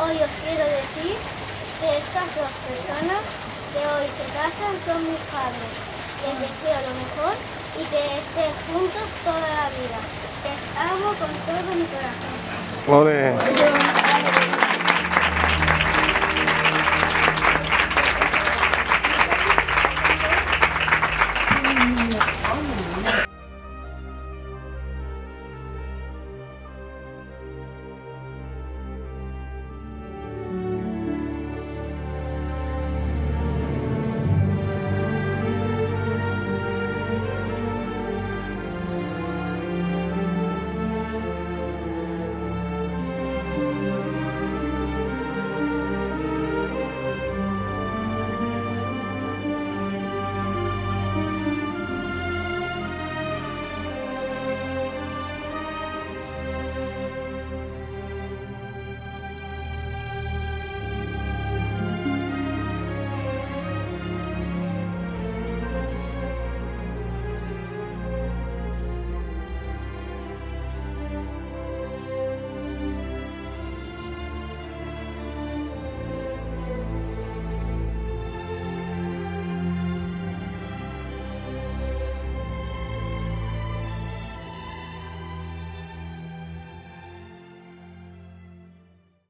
hoy os quiero decir que estas dos personas que hoy se casan son mis padres. Les deseo lo mejor y que estén juntos toda la vida. Les amo con todo mi corazón. Ole.